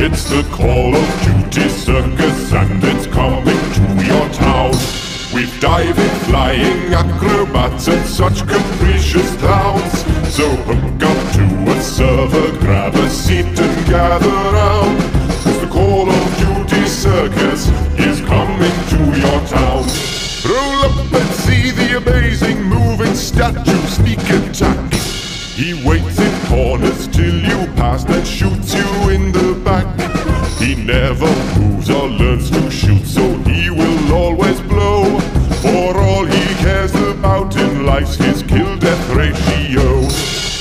It's the Call of Duty Circus and it's coming to your town. With diving, flying acrobats and such capricious clowns. So hook up to a server, grab a seat and gather round. Cause the Call of Duty Circus is coming to your town. Roll up and see the amazing moving statue sneak attack. He waits in corners till you pass, then shoots you in the back. He never moves or learns to shoot, so he will always blow. For all he cares about in life's his kill-death ratio.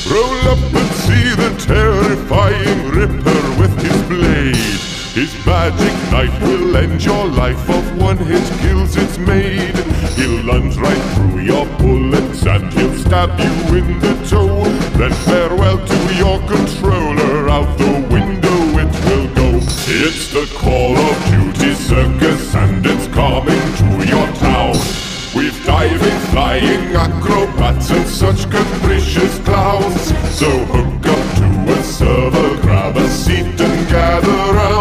Roll up and see the terrifying Ripper with his blade. His magic knife will end your life of one hit kills it's made. He'll lunge right through your bullets and he'll stab you in the toe. Then farewell to your controller, out the window it will go. It's the Call of Duty circus and it's coming to your town. We've diving, flying acrobats and such capricious clowns. So hook up to a server, grab a seat and gather round.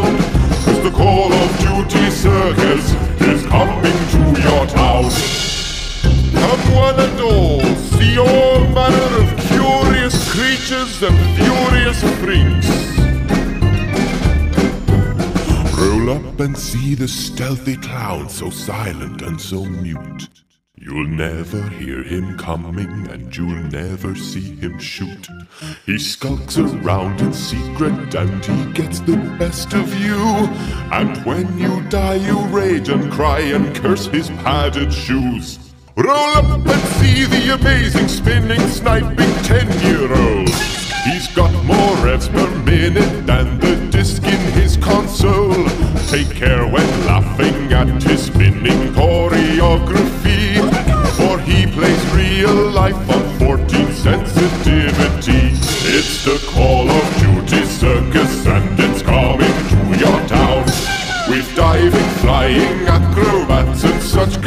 Up and see the stealthy clown so silent and so mute. You'll never hear him coming and you'll never see him shoot. He skulks around in secret and he gets the best of you. And when you die, you rage and cry and curse his padded shoes. Roll up and see the amazing spinning, sniping 10 year old. He's got more revs per minute Take care when laughing at his spinning choreography. For he plays real life on 14 sensitivity. It's the Call of Duty circus and it's coming to your town. With diving, flying acrobats and such